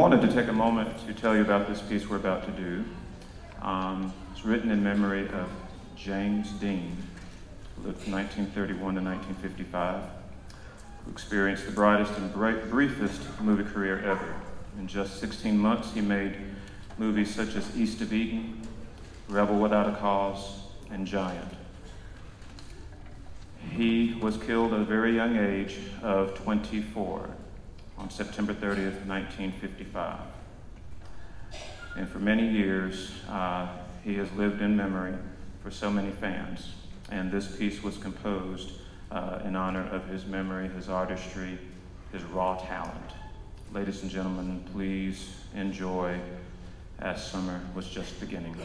wanted to take a moment to tell you about this piece we're about to do. Um, it's written in memory of James Dean, who lived from 1931 to 1955, who experienced the brightest and briefest movie career ever. In just 16 months, he made movies such as East of Eden, Rebel Without a Cause, and Giant. He was killed at a very young age of 24 on September 30th, 1955. And for many years, uh, he has lived in memory for so many fans. And this piece was composed uh, in honor of his memory, his artistry, his raw talent. Ladies and gentlemen, please enjoy as summer was just beginning.